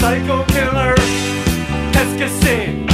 psycho killer. Qu'est-ce que c'est?